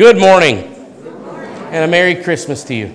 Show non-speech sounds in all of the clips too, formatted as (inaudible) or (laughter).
Good morning. And a Merry Christmas to you.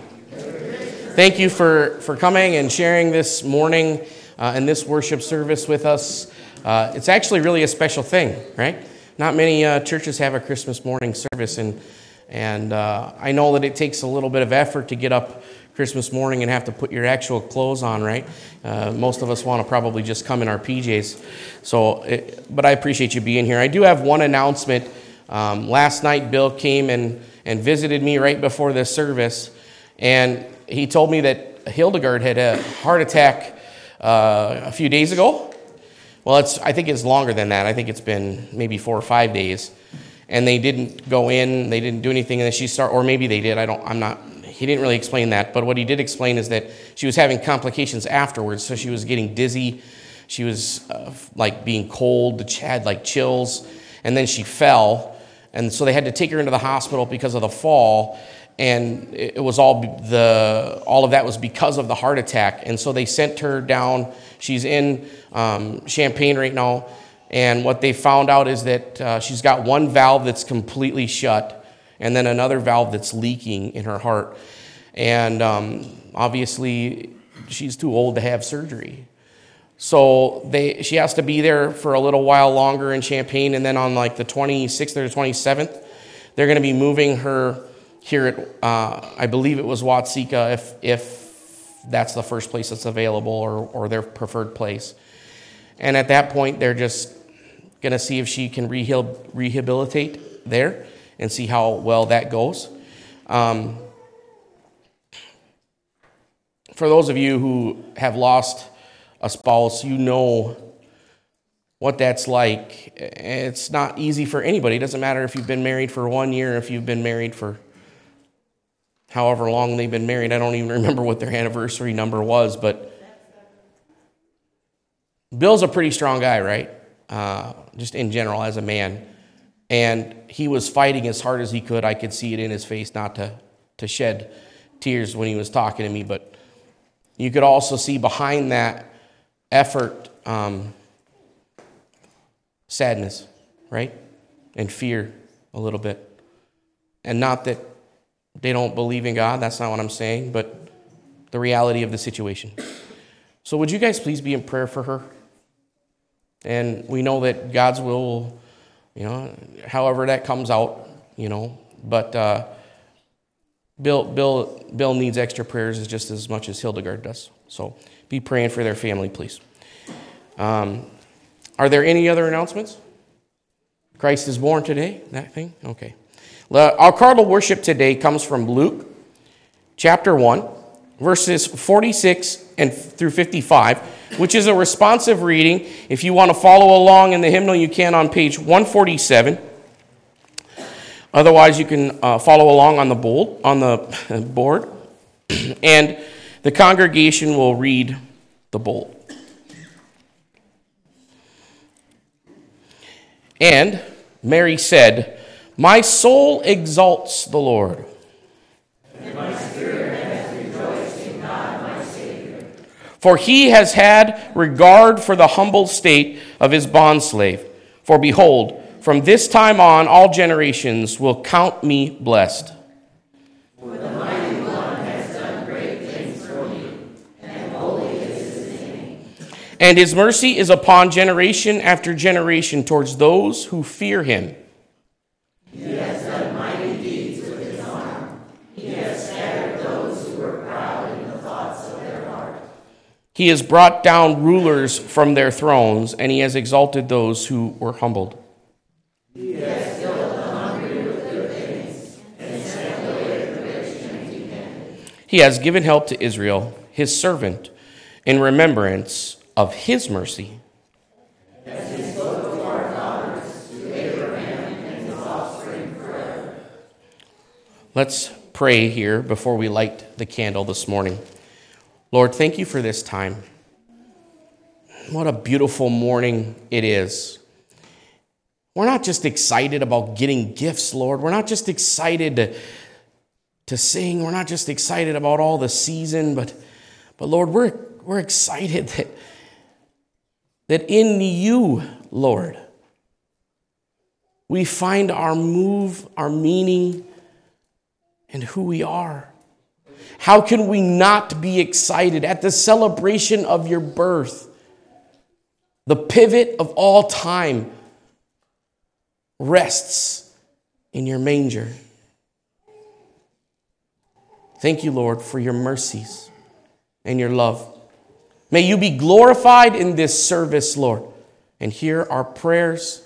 Thank you for, for coming and sharing this morning uh, and this worship service with us. Uh, it's actually really a special thing, right? Not many uh, churches have a Christmas morning service, and, and uh, I know that it takes a little bit of effort to get up Christmas morning and have to put your actual clothes on, right? Uh, most of us want to probably just come in our PJs. So, it, but I appreciate you being here. I do have one announcement. Um, last night, Bill came and, and visited me right before this service, and he told me that Hildegard had a heart attack uh, a few days ago. Well, it's, I think it's longer than that. I think it's been maybe four or five days. And they didn't go in, they didn't do anything, and then she started, or maybe they did, I don't, I'm not, he didn't really explain that. But what he did explain is that she was having complications afterwards. So she was getting dizzy, she was uh, like being cold, she had like chills, and then she fell and so they had to take her into the hospital because of the fall. And it was all the all of that was because of the heart attack. And so they sent her down. She's in um, Champaign right now. And what they found out is that uh, she's got one valve that's completely shut, and then another valve that's leaking in her heart. And um, obviously, she's too old to have surgery. So they, she has to be there for a little while longer in Champaign, and then on like the 26th or 27th, they're going to be moving her here at, uh, I believe it was Watseka, if, if that's the first place that's available or, or their preferred place. And at that point, they're just going to see if she can rehabilitate there and see how well that goes. Um, for those of you who have lost a spouse, you know what that's like. It's not easy for anybody. It doesn't matter if you've been married for one year, if you've been married for however long they've been married. I don't even remember what their anniversary number was, but Bill's a pretty strong guy, right? Uh, just in general, as a man. And he was fighting as hard as he could. I could see it in his face not to, to shed tears when he was talking to me, but you could also see behind that effort, um, sadness, right? And fear a little bit. And not that they don't believe in God, that's not what I'm saying, but the reality of the situation. So, would you guys please be in prayer for her? And we know that God's will, you know, however that comes out, you know, but uh, Bill, Bill, Bill needs extra prayers just as much as Hildegard does. So, be praying for their family, please. Um, are there any other announcements? Christ is born today, that thing? Okay. Our cardinal worship today comes from Luke chapter 1, verses 46 and through 55, which is a responsive reading. If you want to follow along in the hymnal, you can on page 147. Otherwise, you can uh, follow along on the bold, on the (laughs) board. (clears throat) and the congregation will read the bolt. And Mary said, My soul exalts the Lord. For he has had regard for the humble state of his bondslave. For behold, from this time on, all generations will count me blessed. And his mercy is upon generation after generation towards those who fear him. He has done mighty deeds with his arm. He has scattered those who were proud in the thoughts of their heart. He has brought down rulers from their thrones, and he has exalted those who were humbled. He has filled the hungry with good things, and sent away the rich empty-handed. He has given help to Israel, his servant, in remembrance of his mercy. Let's pray here before we light the candle this morning. Lord, thank you for this time. What a beautiful morning it is. We're not just excited about getting gifts, Lord. We're not just excited to, to sing. We're not just excited about all the season, but, but Lord, we're, we're excited (laughs) that that in you, Lord, we find our move, our meaning, and who we are. How can we not be excited at the celebration of your birth? The pivot of all time rests in your manger. Thank you, Lord, for your mercies and your love. May you be glorified in this service, Lord, and hear our prayers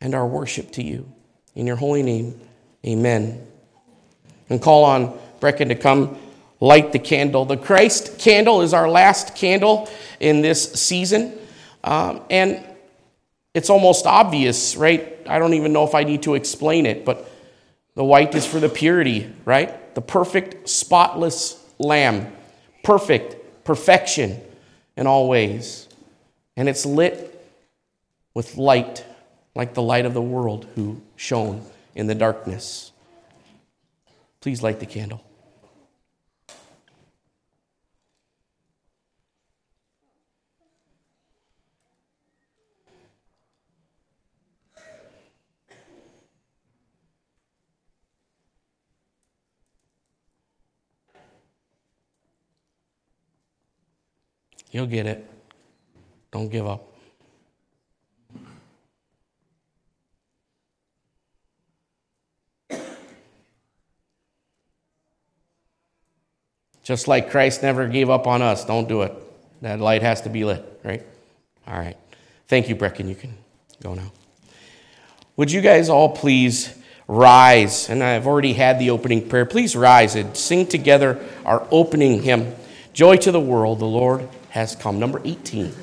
and our worship to you. In your holy name, amen. And call on Brecken to come light the candle. The Christ candle is our last candle in this season. Um, and it's almost obvious, right? I don't even know if I need to explain it, but the white is for the purity, right? The perfect, spotless lamb. Perfect, perfection in all ways. And it's lit with light, like the light of the world who shone in the darkness. Please light the candle. You'll get it. Don't give up. Just like Christ never gave up on us, don't do it. That light has to be lit, right? All right. Thank you, Brecken. You can go now. Would you guys all please rise? And I've already had the opening prayer. Please rise and sing together our opening hymn Joy to the World, the Lord has come. Number 18.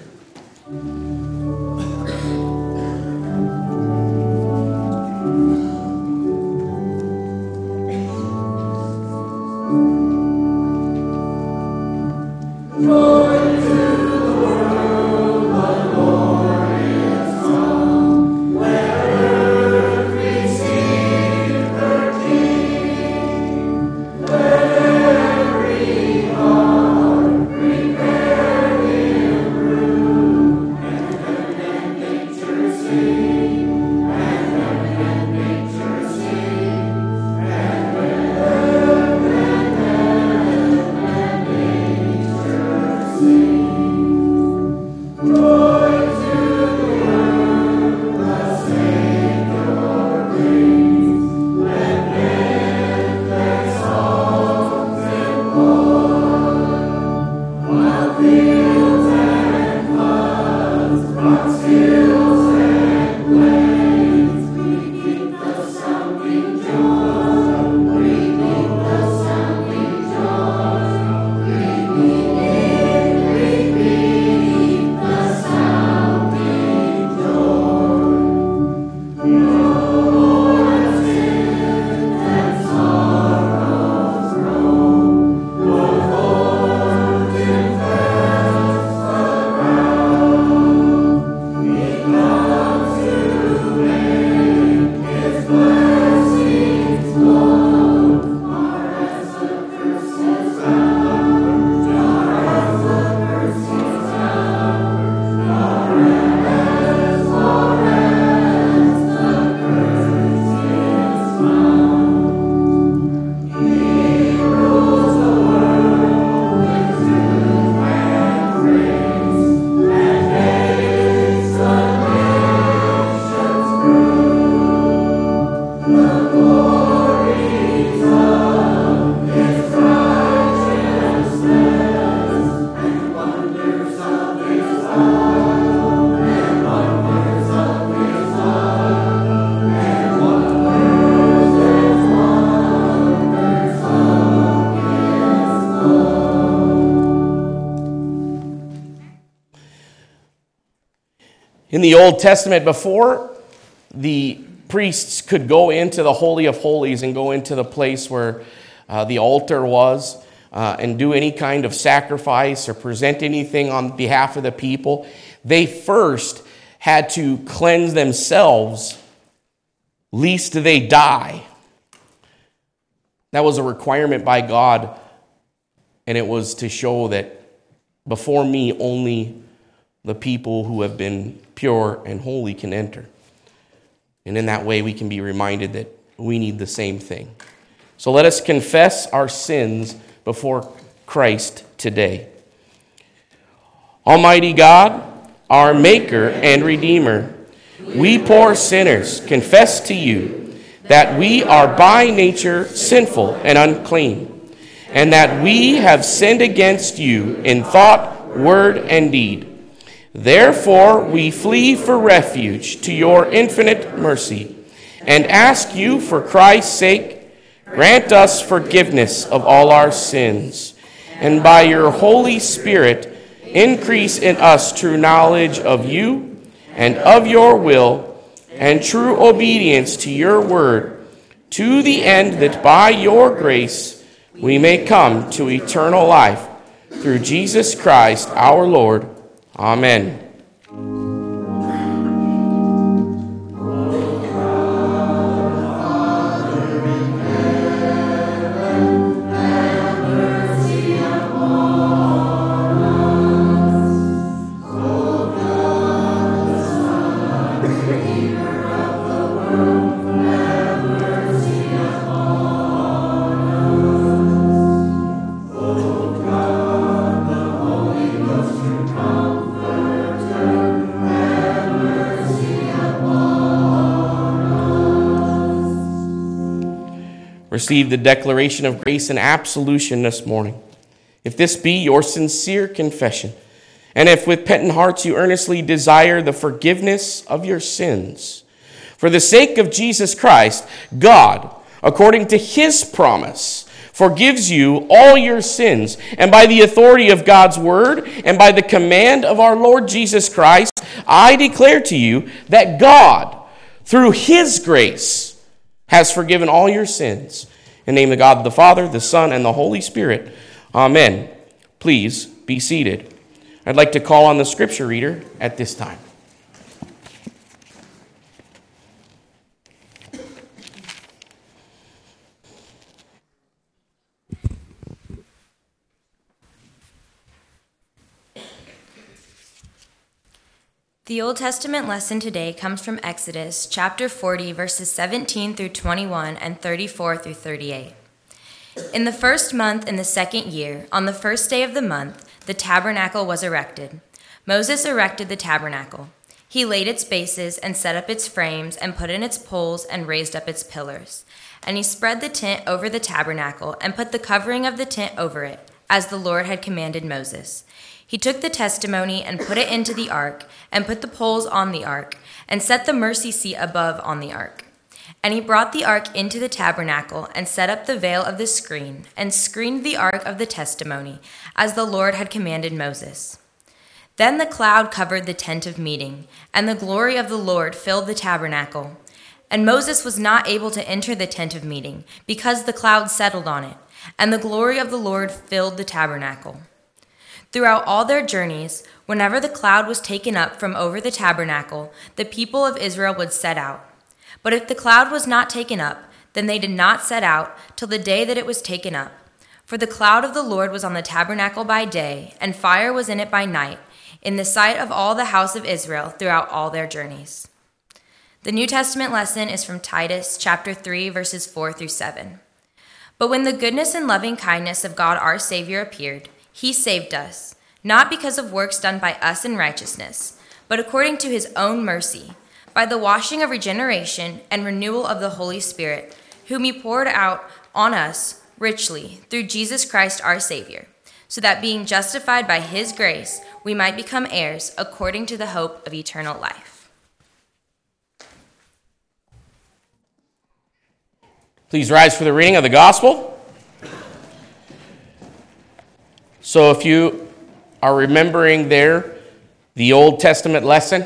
In the Old Testament, before the priests could go into the Holy of Holies and go into the place where uh, the altar was uh, and do any kind of sacrifice or present anything on behalf of the people, they first had to cleanse themselves lest they die. That was a requirement by God, and it was to show that before me only the people who have been pure and holy can enter. And in that way, we can be reminded that we need the same thing. So let us confess our sins before Christ today. Almighty God, our Maker and Redeemer, we poor sinners confess to you that we are by nature sinful and unclean, and that we have sinned against you in thought, word, and deed. Therefore, we flee for refuge to your infinite mercy and ask you, for Christ's sake, grant us forgiveness of all our sins, and by your Holy Spirit, increase in us true knowledge of you and of your will, and true obedience to your word, to the end that by your grace we may come to eternal life through Jesus Christ our Lord. Amen. Receive the declaration of grace and absolution this morning. If this be your sincere confession, and if with penitent hearts you earnestly desire the forgiveness of your sins, for the sake of Jesus Christ, God, according to his promise, forgives you all your sins. And by the authority of God's word and by the command of our Lord Jesus Christ, I declare to you that God, through his grace, has forgiven all your sins. In the name of God the Father, the Son, and the Holy Spirit. Amen. Please be seated. I'd like to call on the scripture reader at this time. The Old Testament lesson today comes from Exodus chapter 40, verses 17 through 21 and 34 through 38. In the first month in the second year, on the first day of the month, the tabernacle was erected. Moses erected the tabernacle. He laid its bases and set up its frames and put in its poles and raised up its pillars. And he spread the tent over the tabernacle and put the covering of the tent over it, as the Lord had commanded Moses. He took the testimony and put it into the ark, and put the poles on the ark, and set the mercy seat above on the ark. And he brought the ark into the tabernacle, and set up the veil of the screen, and screened the ark of the testimony, as the Lord had commanded Moses. Then the cloud covered the tent of meeting, and the glory of the Lord filled the tabernacle. And Moses was not able to enter the tent of meeting, because the cloud settled on it, and the glory of the Lord filled the tabernacle. Throughout all their journeys, whenever the cloud was taken up from over the tabernacle, the people of Israel would set out. But if the cloud was not taken up, then they did not set out till the day that it was taken up. For the cloud of the Lord was on the tabernacle by day, and fire was in it by night, in the sight of all the house of Israel throughout all their journeys. The New Testament lesson is from Titus chapter 3 verses 4 through 7. But when the goodness and loving kindness of God our Savior appeared, he saved us, not because of works done by us in righteousness, but according to his own mercy, by the washing of regeneration and renewal of the Holy Spirit, whom he poured out on us richly through Jesus Christ our Savior, so that being justified by his grace, we might become heirs according to the hope of eternal life. Please rise for the reading of the gospel. So if you are remembering there the Old Testament lesson,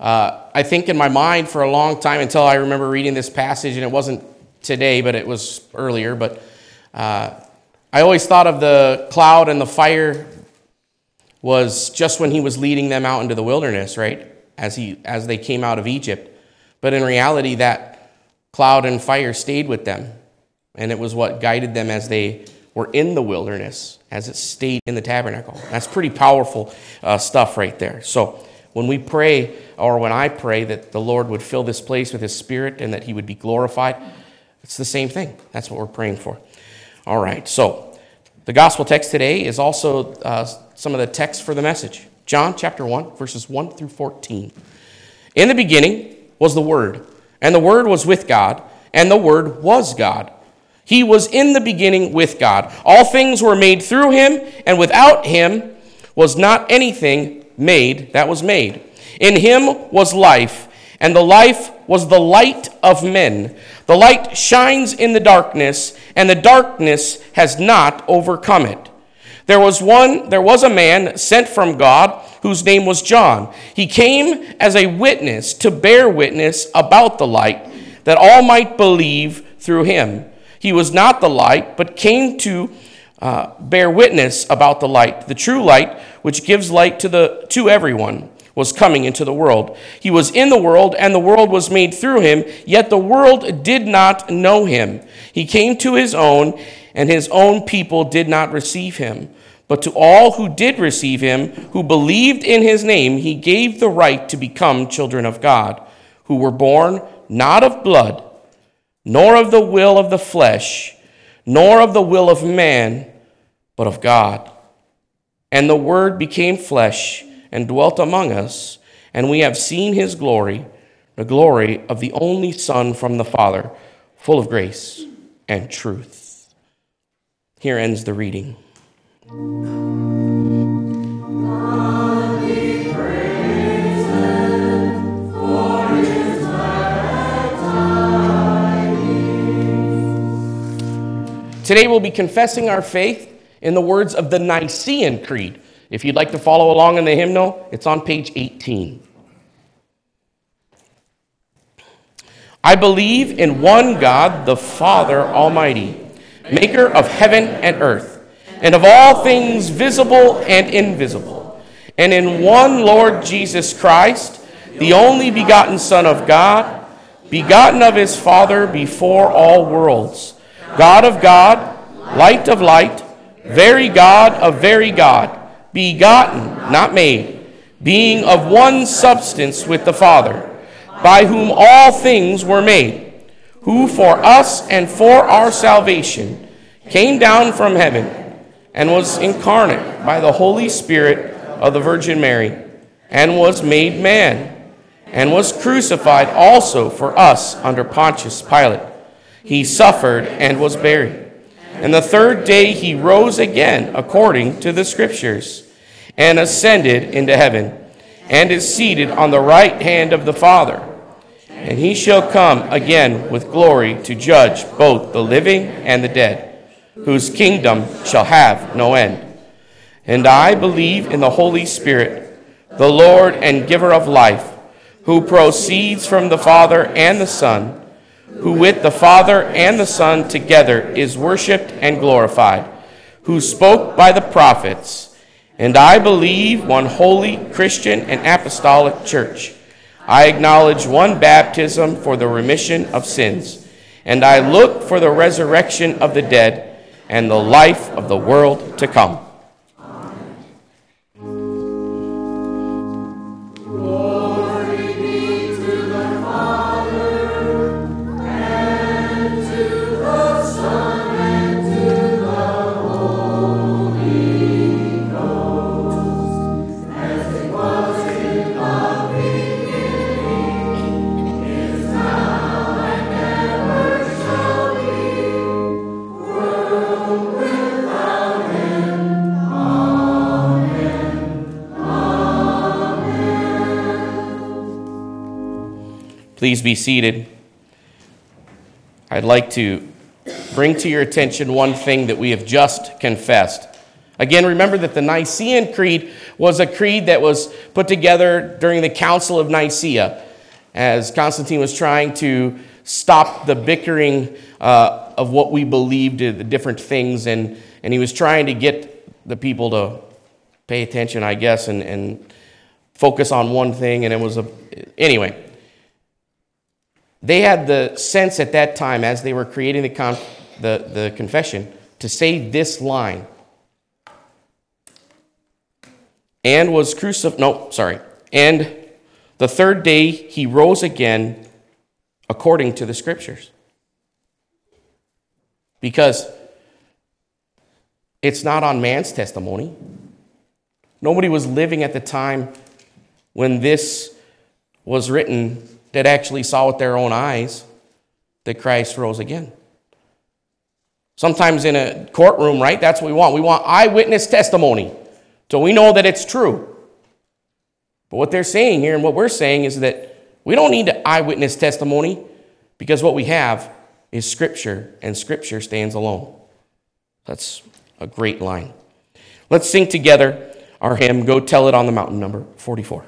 uh, I think in my mind for a long time until I remember reading this passage, and it wasn't today, but it was earlier, but uh, I always thought of the cloud and the fire was just when he was leading them out into the wilderness, right? As, he, as they came out of Egypt. But in reality, that cloud and fire stayed with them, and it was what guided them as they were in the wilderness as it stayed in the tabernacle. That's pretty powerful uh, stuff right there. So when we pray, or when I pray that the Lord would fill this place with His Spirit and that He would be glorified, It's the same thing. That's what we're praying for. All right, so the gospel text today is also uh, some of the text for the message. John chapter 1, verses 1 through 14. In the beginning was the Word, and the Word was with God, and the Word was God. He was in the beginning with God. All things were made through him, and without him was not anything made that was made. In him was life, and the life was the light of men. The light shines in the darkness, and the darkness has not overcome it. There was one there was a man sent from God whose name was John. He came as a witness to bear witness about the light that all might believe through him. He was not the light, but came to uh, bear witness about the light. The true light, which gives light to the to everyone, was coming into the world. He was in the world, and the world was made through him, yet the world did not know him. He came to his own, and his own people did not receive him. But to all who did receive him, who believed in his name, he gave the right to become children of God, who were born not of blood, nor of the will of the flesh, nor of the will of man, but of God. And the Word became flesh and dwelt among us, and we have seen his glory, the glory of the only Son from the Father, full of grace and truth. Here ends the reading. Today we'll be confessing our faith in the words of the Nicene Creed. If you'd like to follow along in the hymnal, it's on page 18. I believe in one God, the Father Almighty, maker of heaven and earth, and of all things visible and invisible, and in one Lord Jesus Christ, the only begotten Son of God, begotten of his Father before all worlds, God of God, light of light, very God of very God begotten, not made, being of one substance with the Father, by whom all things were made, who for us and for our salvation came down from heaven and was incarnate by the Holy Spirit of the Virgin Mary, and was made man, and was crucified also for us under Pontius Pilate. He suffered and was buried. And the third day he rose again according to the Scriptures and ascended into heaven, and is seated on the right hand of the Father. And he shall come again with glory to judge both the living and the dead, whose kingdom shall have no end. And I believe in the Holy Spirit, the Lord and giver of life, who proceeds from the Father and the Son, who with the Father and the Son together is worshiped and glorified, who spoke by the prophets. And I believe one holy Christian and apostolic church. I acknowledge one baptism for the remission of sins. And I look for the resurrection of the dead and the life of the world to come. Please be seated. I'd like to bring to your attention one thing that we have just confessed. Again, remember that the Nicene Creed was a creed that was put together during the Council of Nicaea as Constantine was trying to stop the bickering uh, of what we believed, the different things, and, and he was trying to get the people to pay attention, I guess, and, and focus on one thing. And it was a. Anyway, they had the sense at that time, as they were creating the, con- the, the confession, to say this line. And was crucified, no, sorry. And the third day he rose again according to the scriptures. because it's not on man's testimony. Nobody was living at the time when this was written that actually saw with their own eyes that Christ rose again. Sometimes in a courtroom, right? That's what we want. We want eyewitness testimony. So we know that it's true. But what they're saying here and what we're saying is that we don't need eyewitness testimony because what we have is Scripture, and Scripture stands alone. That's a great line. Let's sing together our hymn, Go Tell It on the Mountain, number 44.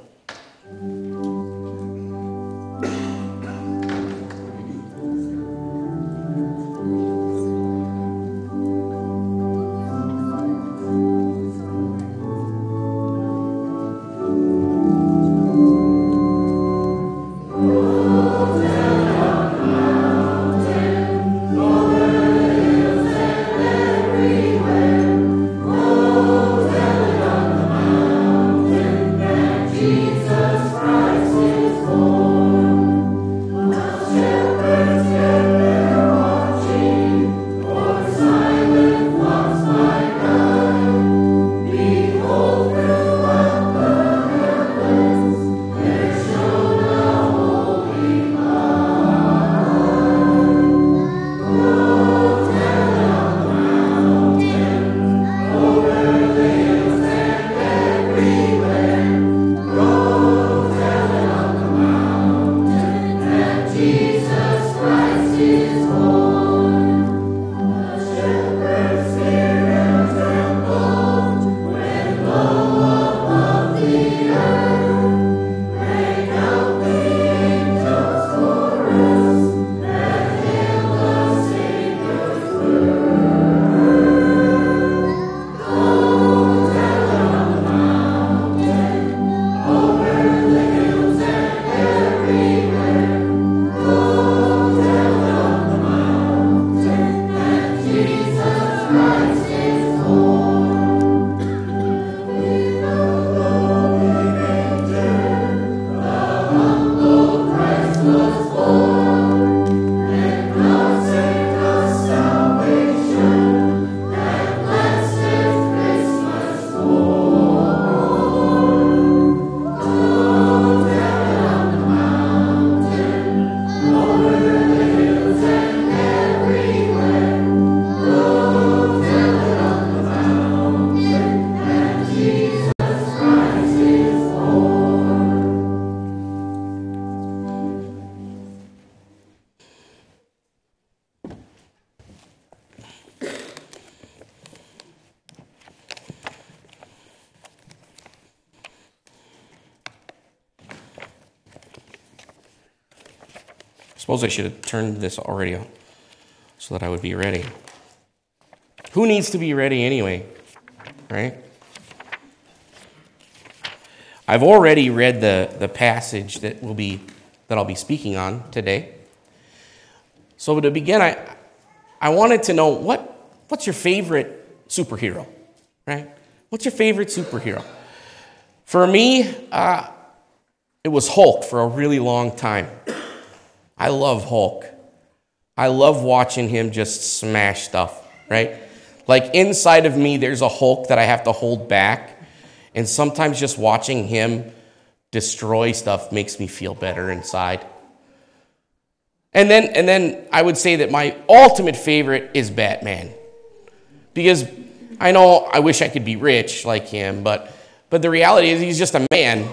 Suppose I should have turned this already on so that I would be ready. Who needs to be ready anyway? Right? I've already read the, the passage that will be that I'll be speaking on today. So to begin, I I wanted to know what what's your favorite superhero, right? What's your favorite superhero? For me, uh, it was Hulk for a really long time. I love Hulk. I love watching him just smash stuff, right? Like inside of me, there's a Hulk that I have to hold back. And sometimes just watching him destroy stuff makes me feel better inside. And then, and then I would say that my ultimate favorite is Batman. Because I know I wish I could be rich like him, but, but the reality is he's just a man,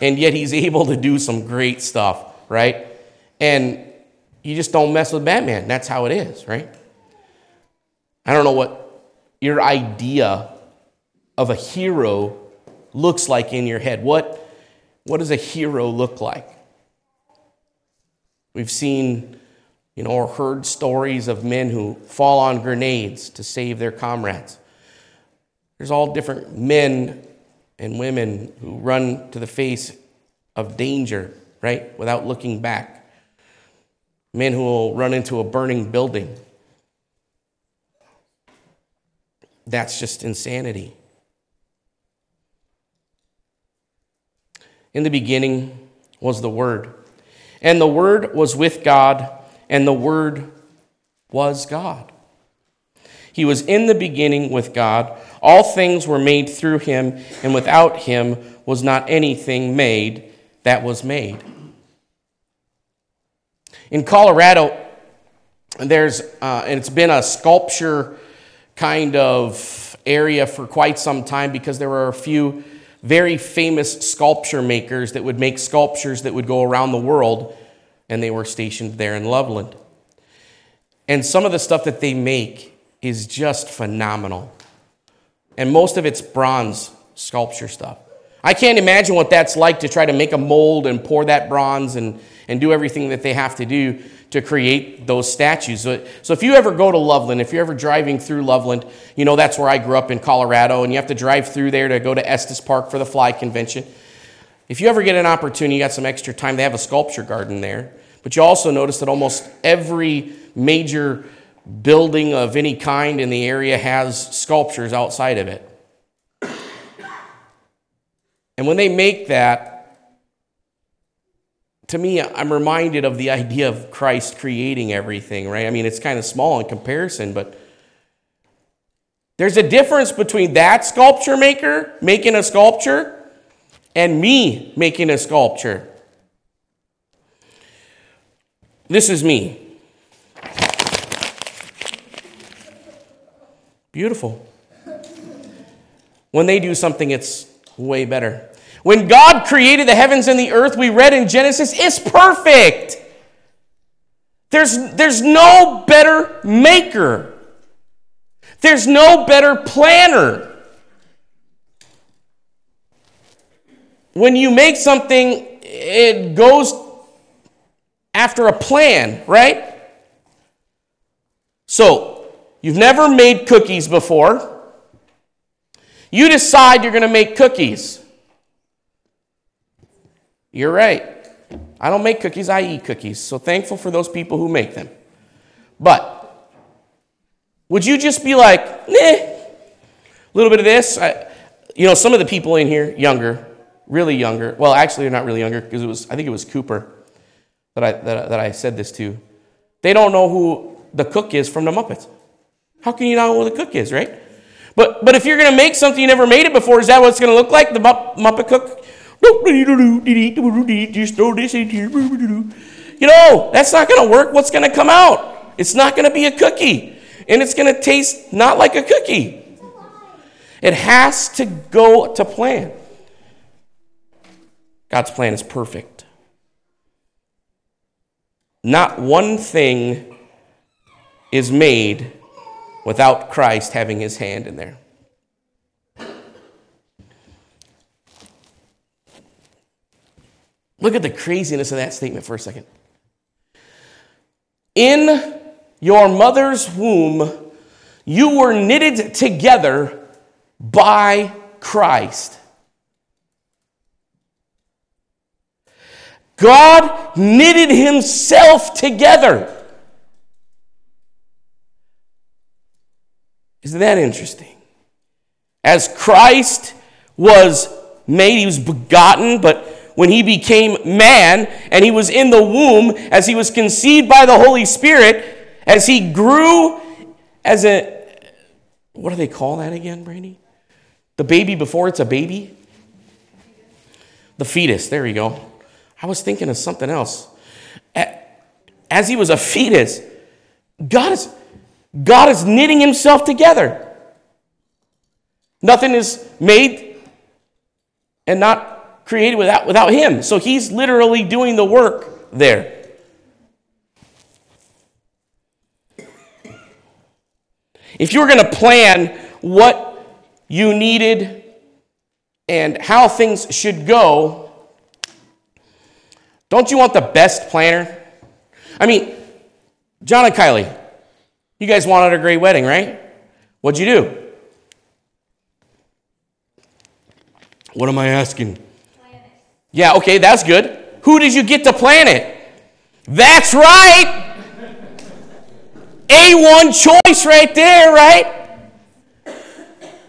and yet he's (laughs) able to do some great stuff, right? And you just don't mess with Batman. That's how it is, right? I don't know what your idea of a hero looks like in your head. What, what does a hero look like? We've seen, you know, or heard stories of men who fall on grenades to save their comrades. There's all different men and women who run to the face of danger, right, without looking back men who will run into a burning building. That's just insanity. In the beginning was the Word, and the Word was with God, and the Word was God. He was in the beginning with God. All things were made through him, and without him was not anything made that was made. In Colorado, there's, uh, and it's been a sculpture kind of area for quite some time because there were a few very famous sculpture makers that would make sculptures that would go around the world, and they were stationed there in Loveland. And some of the stuff that they make is just phenomenal. And most of it's bronze sculpture stuff. I can't imagine what that's like to try to make a mold and pour that bronze and, and do everything that they have to do to create those statues. So, so if you ever go to Loveland, if you're ever driving through Loveland, you know that's where I grew up in Colorado, and you have to drive through there to go to Estes Park for the fly convention. If you ever get an opportunity, you got some extra time, they have a sculpture garden there. But you also notice that almost every major building of any kind in the area has sculptures outside of it. And when they make that, to me, I'm reminded of the idea of Christ creating everything, right? I mean, it's kind of small in comparison, but there's a difference between that sculpture maker making a sculpture and me making a sculpture. This is me. Beautiful. When they do something, it's way better. When God created the heavens and the earth, we read in Genesis, it's perfect. There's, there's no better maker. There's no better planner. When you make something, it goes after a plan, right? So, you've never made cookies before. You decide you're going to make cookies. You're right. I don't make cookies, I eat cookies. So thankful for those people who make them. But would you just be like, nah, a little bit of this? I, you know, some of the people in here, younger, really younger. Well, actually, they're not really younger because it was, I think it was Cooper that I, that, that I said this to. They don't know who the cook is from the Muppets. How can you not know who the cook is, right? But, but if you're going to make something you never made it before, is that what it's going to look like? The Muppet Cook? Just throw this in here. You know, that's not going to work. What's going to come out? It's not going to be a cookie. And it's going to taste not like a cookie. It has to go to plan. God's plan is perfect. Not one thing is made without Christ having his hand in there. Look at the craziness of that statement for a second. In your mother's womb, you were knitted together by Christ. God knitted himself together. Isn't that interesting? As Christ was made, he was begotten, but when he became man and he was in the womb, as he was conceived by the Holy Spirit, as he grew as a, what do they call that again, Brandy? The baby before it's a baby? The fetus, there you go. I was thinking of something else. As he was a fetus, God is God is knitting himself together. Nothing is made and not created without, without him. So he's literally doing the work there. If you were going to plan what you needed and how things should go, don't you want the best planner? I mean, John and Kylie, you guys wanted a great wedding, right? What'd you do? What am I asking? Yeah, okay, that's good. Who did you get to plan it? That's right. A1 choice right there, right?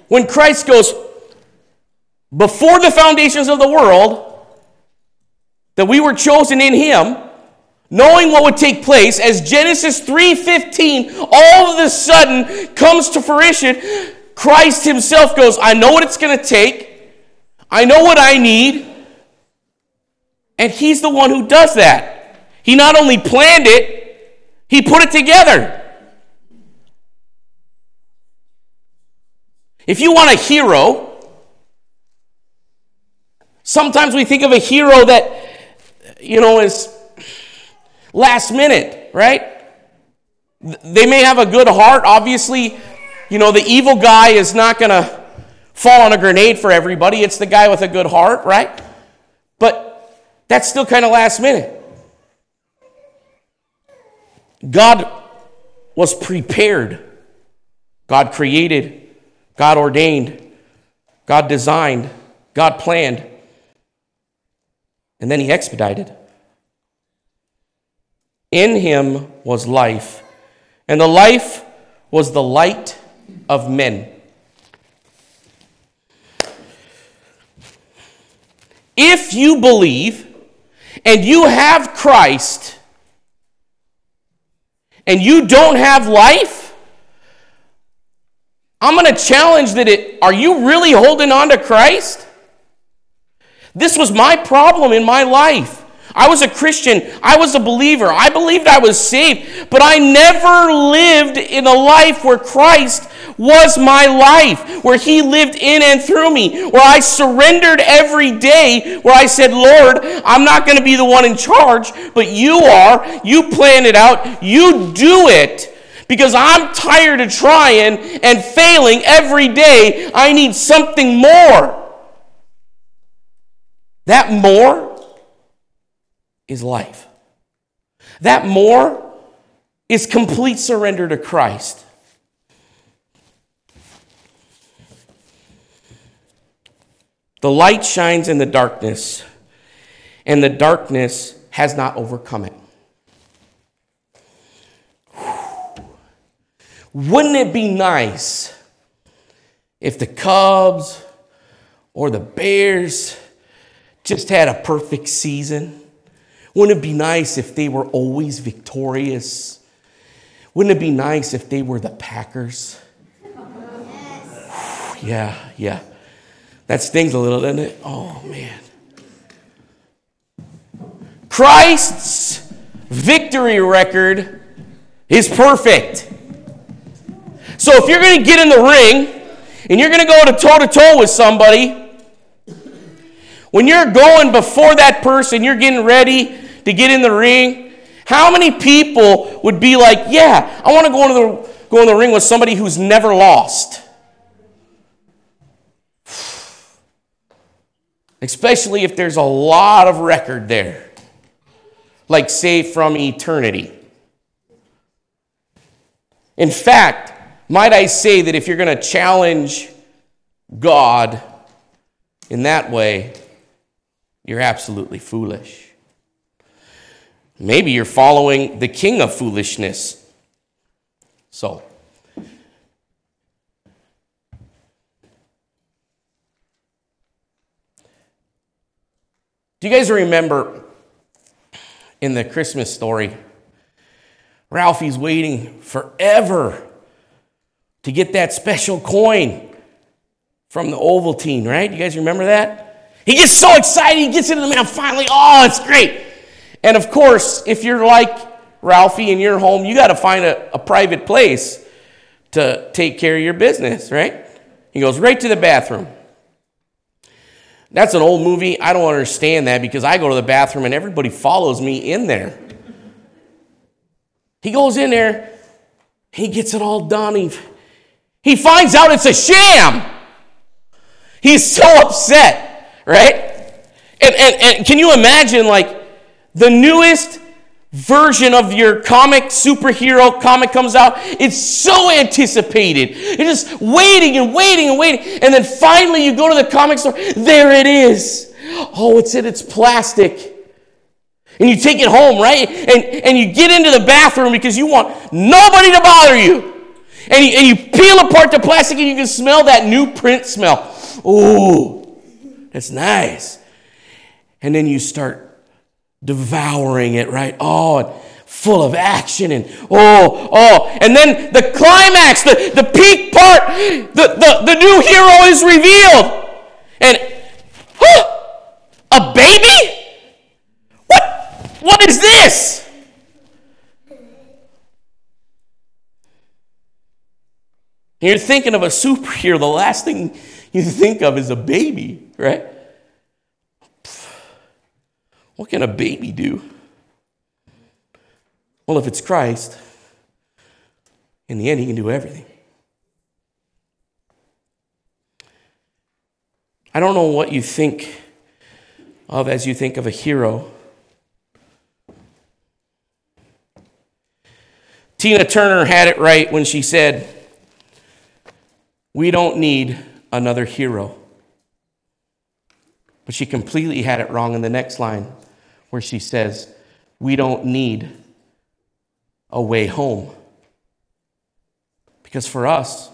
When Christ goes, before the foundations of the world, that we were chosen in Him, knowing what would take place as Genesis 3:15 all of a sudden comes to fruition, Christ himself goes, "I know what it's going to take. I know what I need." And he's the one who does that. He not only planned it, he put it together. If you want a hero, sometimes we think of a hero that, you know, is last minute, right? They may have a good heart. Obviously, you know, the evil guy is not going to fall on a grenade for everybody. It's the guy with a good heart, right? That's still kind of last minute. God was prepared. God created God ordained, God designed, God planned, and then He expedited. In Him was life, and the life was the light of men. If you believe and you have Christ and you don't have life, I'm going to challenge that it are you really holding on to Christ? This was my problem in my life. I was a Christian. I was a believer. I believed I was saved, but I never lived in a life where Christ was my life, where He lived in and through me, where I surrendered every day, where I said, Lord, I'm not going to be the one in charge, but you are. You plan it out. You do it because I'm tired of trying and failing every day. I need something more. That more is life. That more is complete surrender to Christ. The light shines in the darkness, and the darkness has not overcome it. Wouldn't it be nice if the Cubs or the Bears just had a perfect season? Wouldn't it be nice if they were always victorious? Wouldn't it be nice if they were the Packers? Yes. yeah, yeah. That stings a little, doesn't it? Oh, man. Christ's victory record is perfect. So if you're going to get in the ring and you're going to go to toe to toe with somebody, when you're going before that person, you're getting ready to get in the ring, how many people would be like, "Yeah, I want to go into the go in the ring with somebody who's never lost"? (sighs) Especially if there's a lot of record there. Like say from eternity. In fact, might I say that if you're going to challenge God in that way, you're absolutely foolish. Maybe you're following the king of foolishness. So, do you guys remember in the Christmas story? Ralphie's waiting forever to get that special coin from the Ovaltine, right? You guys remember that? He gets so excited, he gets into the mail finally. Oh, it's great. And of course, if you're like Ralphie in your home, you got to find a, a private place to take care of your business, right? He goes right to the bathroom. That's an old movie. I don't understand that because I go to the bathroom and everybody follows me in there. He goes in there, he gets it all done. He he finds out it's a sham. He's so upset, right? And, and, and can you imagine, like, the newest version of your comic superhero comic comes out? It's so anticipated. You're just waiting and waiting and waiting. And then finally you go to the comic store, there it is. Oh, it's in its plastic. And you take it home, right? And, and you get into the bathroom because you want nobody to bother you. And you, and you peel apart the plastic and you can smell that new print smell. Ooh, that's nice. And then you start devouring it, right? Oh, full of action and oh, oh. And then the climax, the, the peak part, the, the, the new hero is revealed. And huh, a baby? What? What is this? You're thinking of a superhero, the last thing you think of as a baby, right? What can a baby do? Well, if it's Christ, in the end, he can do everything. I don't know what you think of as you think of a hero. Tina Turner had it right when she said, We don't need another hero. But she completely had it wrong in the next line where she says, We don't need a way home. Because for us,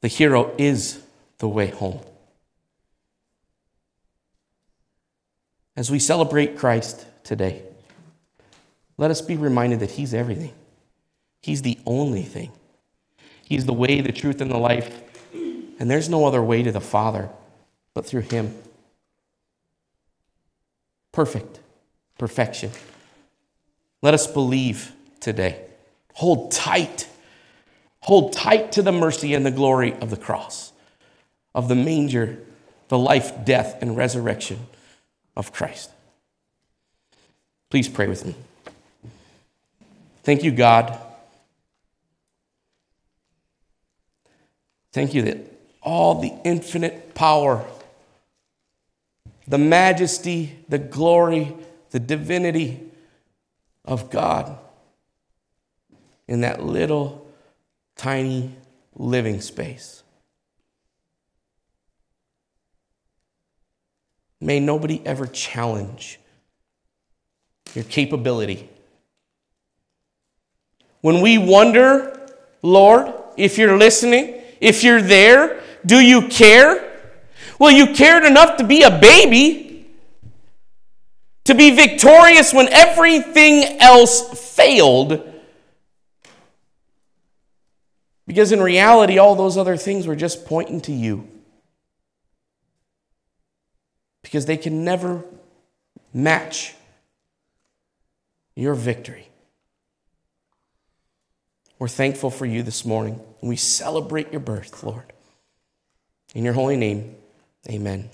the hero is the way home. As we celebrate Christ today, let us be reminded that He's everything. He's the only thing. He's the way, the truth, and the life. And there's no other way to the Father but through Him. Perfect. Perfection. Let us believe today. Hold tight. Hold tight to the mercy and the glory of the cross, of the manger, the life, death, and resurrection of Christ. Please pray with me. Thank you, God. Thank you that all the infinite power, the majesty, the glory, the divinity of God in that little tiny living space. May nobody ever challenge your capability. When we wonder, Lord, if you're listening, if you're there, do you care? Well, you cared enough to be a baby, to be victorious when everything else failed. Because in reality, all those other things were just pointing to you because they can never match your victory. We're thankful for you this morning. We celebrate your birth, Lord. In your holy name, amen.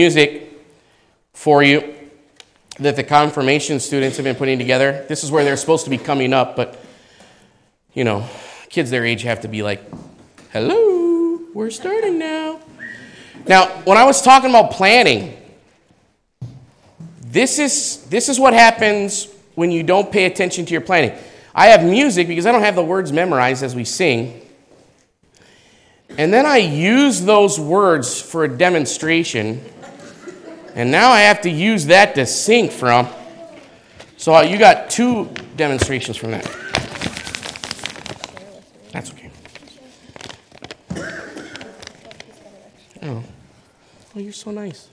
Music for you that the confirmation students have been putting together. This is where they're supposed to be coming up, but you know, kids their age have to be like, hello, we're starting now. Now, when I was talking about planning, this is, this is what happens when you don't pay attention to your planning. I have music because I don't have the words memorized as we sing. And then I use those words for a demonstration. And now I have to use that to sing from. So uh, you got two demonstrations from that. That's okay. Oh. Oh, you're so nice.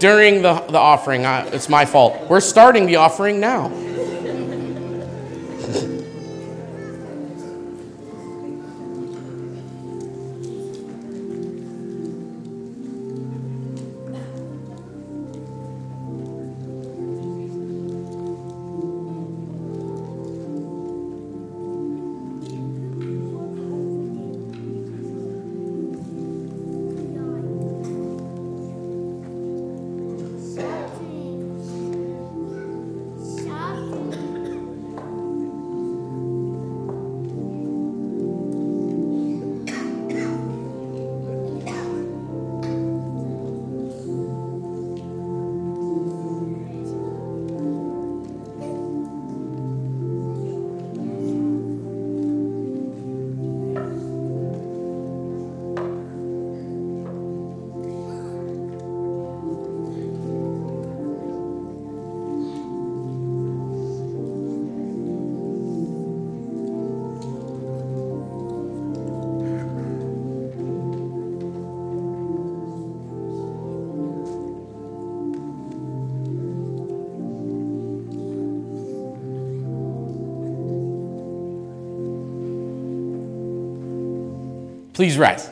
During the, the offering. I, it's my fault. We're starting the offering now. Please rise.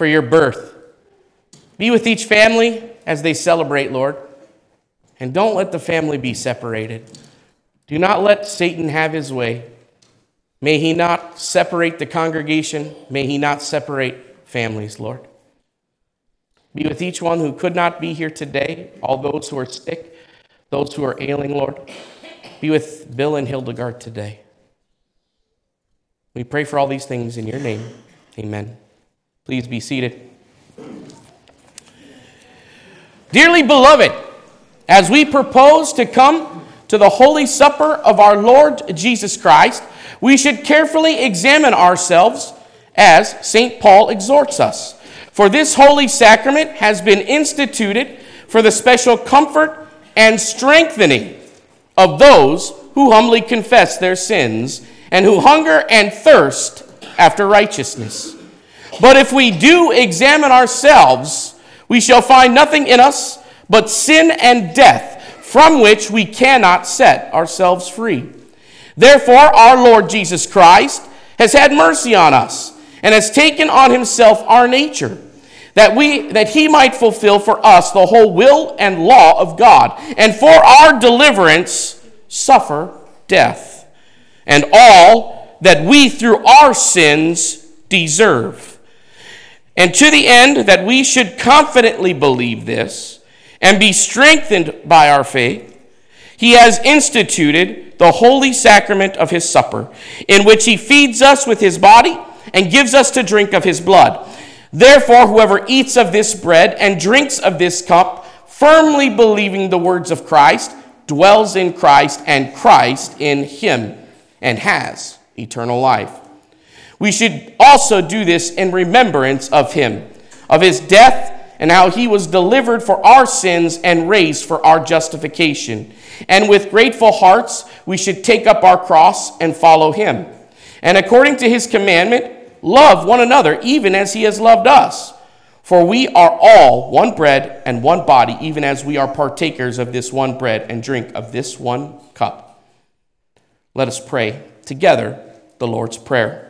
For your birth. Be with each family as they celebrate, Lord. And don't let the family be separated. Do not let Satan have his way. May he not separate the congregation. May he not separate families, Lord. Be with each one who could not be here today, all those who are sick, those who are ailing, Lord. Be with Bill and Hildegard today. We pray for all these things in your name. Amen. Please be seated. Dearly beloved, as we propose to come to the Holy Supper of our Lord Jesus Christ, we should carefully examine ourselves as St. Paul exhorts us. For this holy sacrament has been instituted for the special comfort and strengthening of those who humbly confess their sins and who hunger and thirst after righteousness. But if we do examine ourselves, we shall find nothing in us but sin and death, from which we cannot set ourselves free. Therefore, our Lord Jesus Christ has had mercy on us and has taken on himself our nature, that, we, that he might fulfill for us the whole will and law of God, and for our deliverance suffer death, and all that we through our sins deserve. And to the end that we should confidently believe this and be strengthened by our faith, he has instituted the holy sacrament of his supper, in which he feeds us with his body and gives us to drink of his blood. Therefore, whoever eats of this bread and drinks of this cup, firmly believing the words of Christ, dwells in Christ and Christ in him, and has eternal life. We should also do this in remembrance of him, of his death, and how he was delivered for our sins and raised for our justification. And with grateful hearts, we should take up our cross and follow him. And according to his commandment, love one another, even as he has loved us. For we are all one bread and one body, even as we are partakers of this one bread and drink of this one cup. Let us pray together the Lord's Prayer.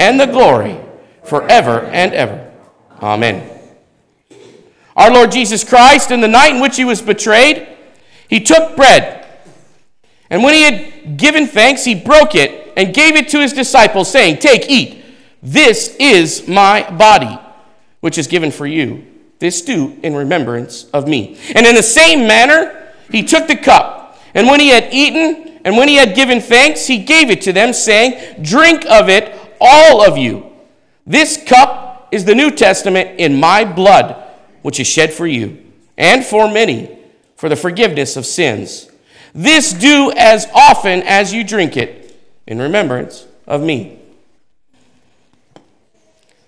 and the glory forever and ever. Amen. Our Lord Jesus Christ, in the night in which he was betrayed, he took bread, and when he had given thanks, he broke it and gave it to his disciples, saying, Take, eat. This is my body, which is given for you. This do in remembrance of me. And in the same manner, he took the cup, and when he had eaten, and when he had given thanks, he gave it to them, saying, Drink of it, all of you. This cup is the New Testament in my blood, which is shed for you and for many for the forgiveness of sins. This do as often as you drink it in remembrance of me.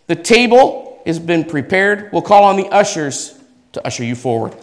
The table has been prepared. We'll call on the ushers to usher you forward.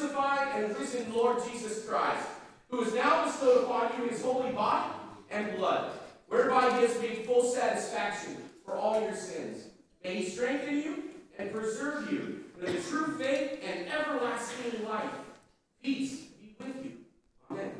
crucified and risen Lord Jesus Christ, who is now bestowed upon you his holy body and blood, whereby he has made full satisfaction for all your sins. May he strengthen you and preserve you with the true faith and everlasting life. Peace be with you. Amen.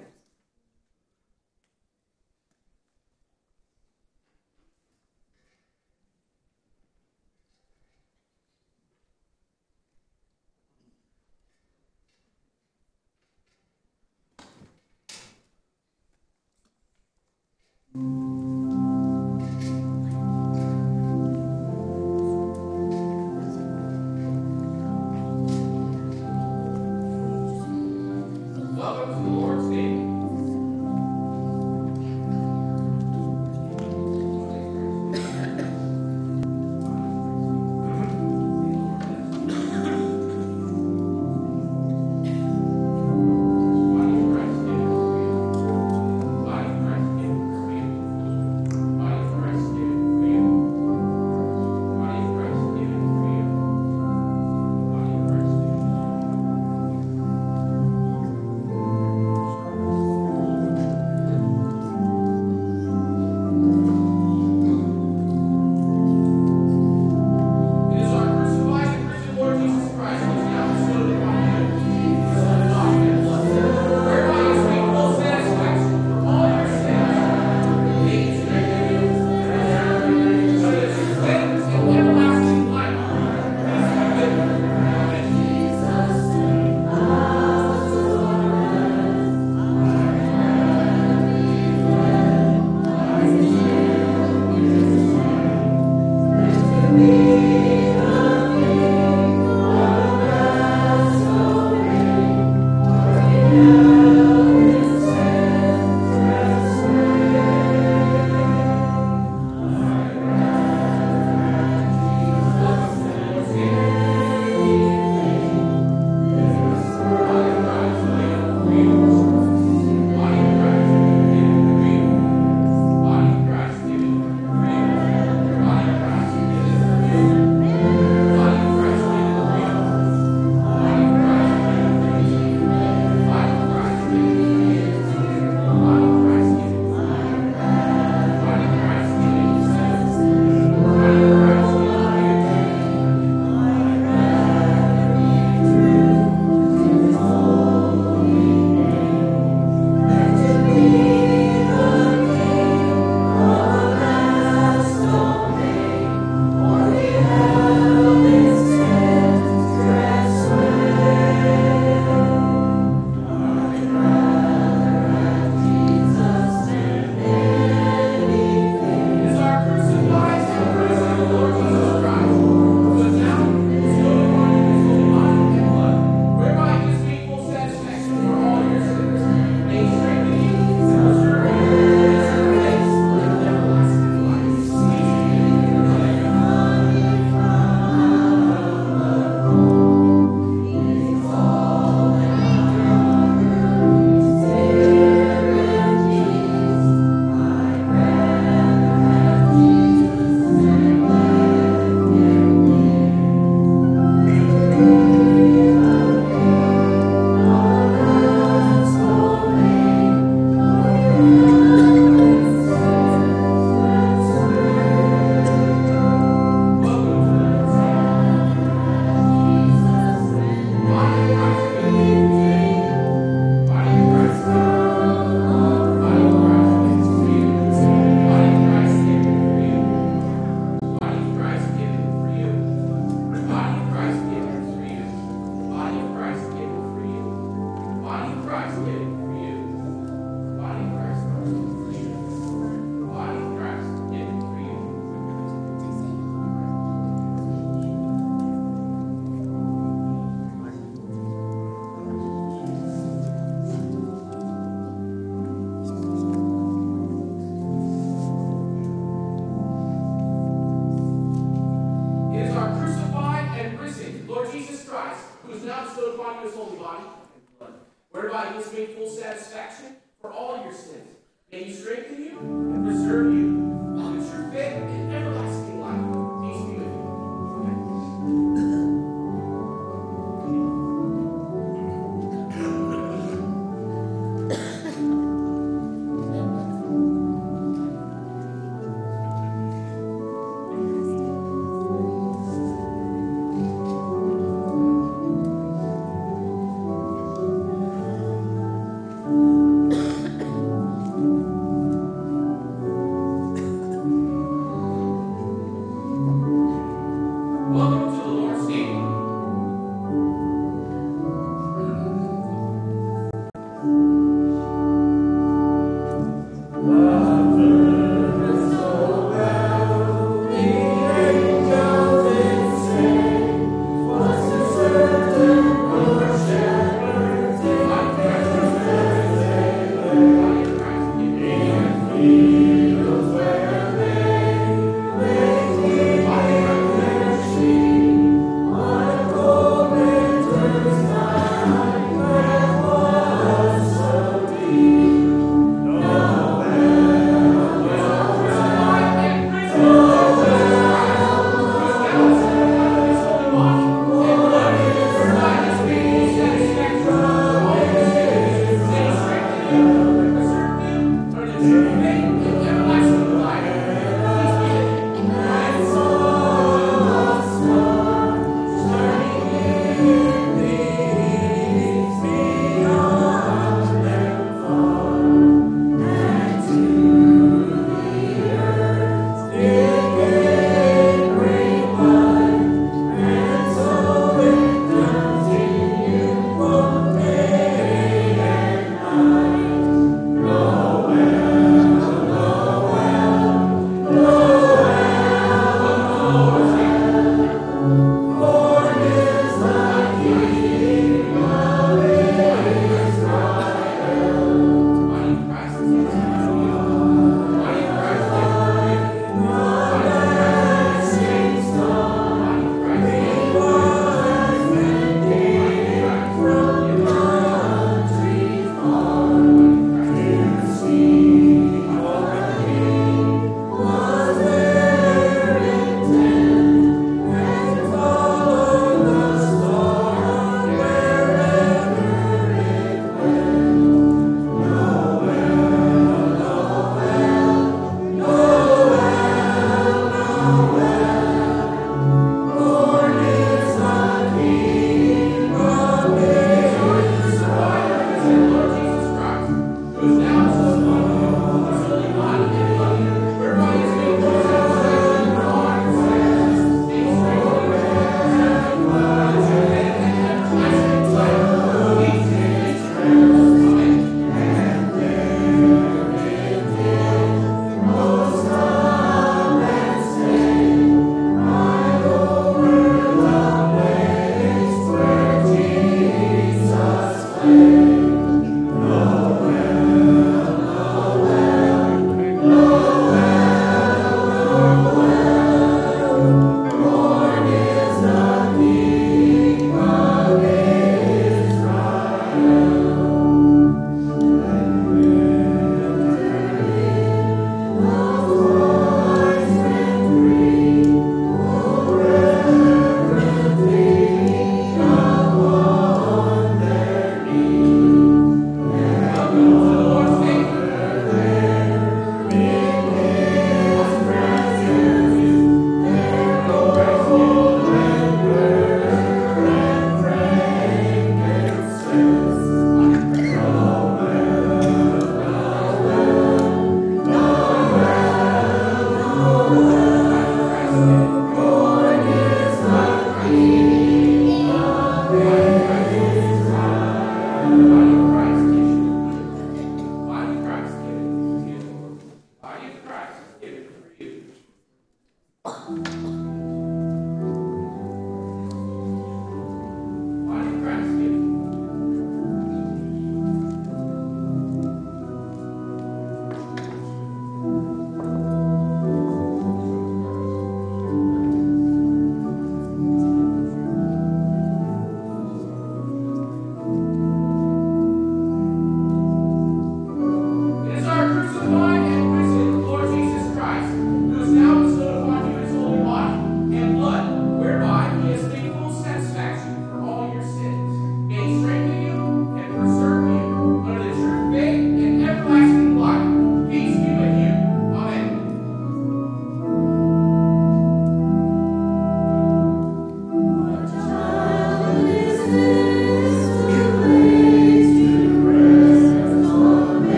Whereby he has made full satisfaction for all your sins. May he strengthen you and preserve you with true faith and everlasting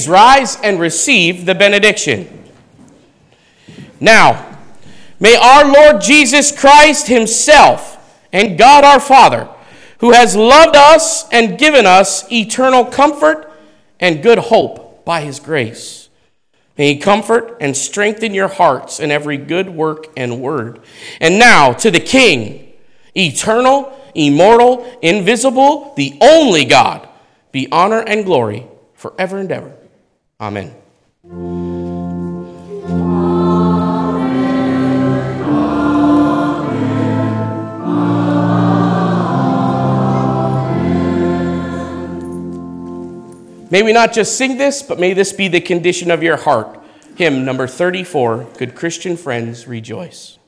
Please rise and receive the benediction. Now, may our Lord Jesus Christ Himself and God our Father, who has loved us and given us eternal comfort and good hope by His grace, May He comfort and strengthen your hearts in every good work and word. And now to the King, eternal, immortal, invisible, the only God, be honor and glory forever and ever. Amen. May we not just sing this, but may this be the condition of your heart. Hymn number 34 Good Christian Friends, Rejoice.